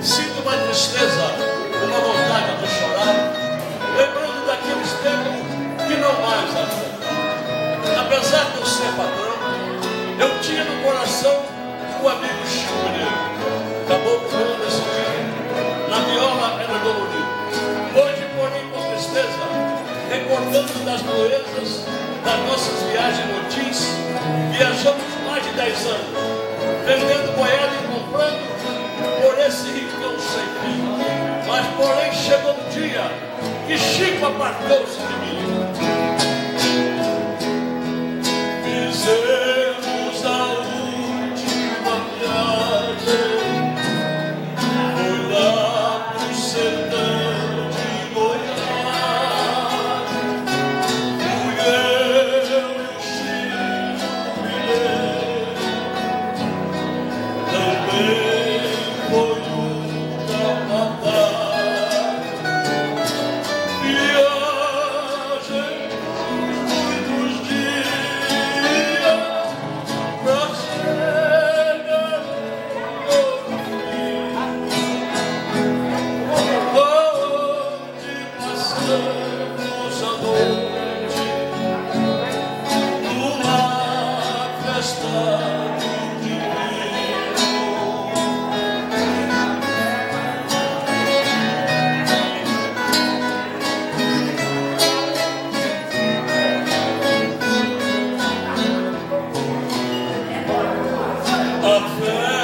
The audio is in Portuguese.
Sinto uma tristeza, uma vontade de chorar, lembrando daqueles tempos que não mais haverá. Apesar de eu ser patrão, eu tinha no coração o amigo Chico Mineiro. Acabou morrendo esse dia. Na viola era dolorido. Hoje, porém, com tristeza, recordando das proezas das nossas viagens motins, viajamos mais de 10 anos, vendendo moeda e esse rincão sem fim. Mas, porém, chegou um dia que Chico apartou-se de mim. up.